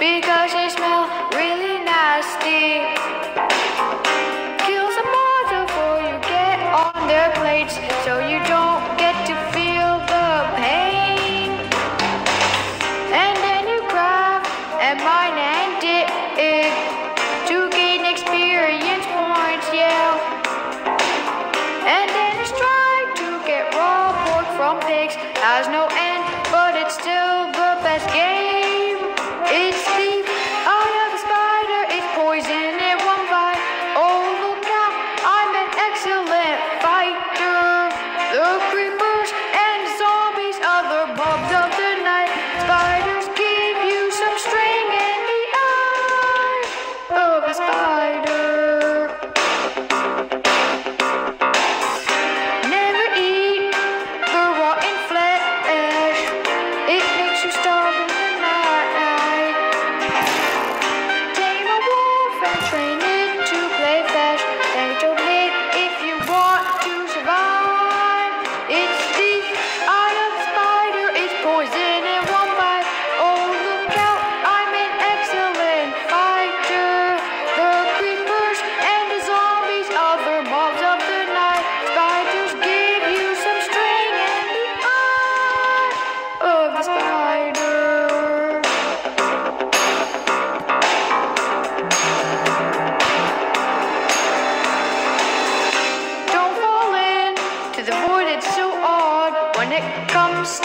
because they smell really nasty. kills a more before you get on their plates so you don't get to feel the pain. And then you grab and mine and dip to gain experience points, yeah. And then it's trying to get raw pork from pigs has no end, but it's still the best game.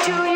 to you.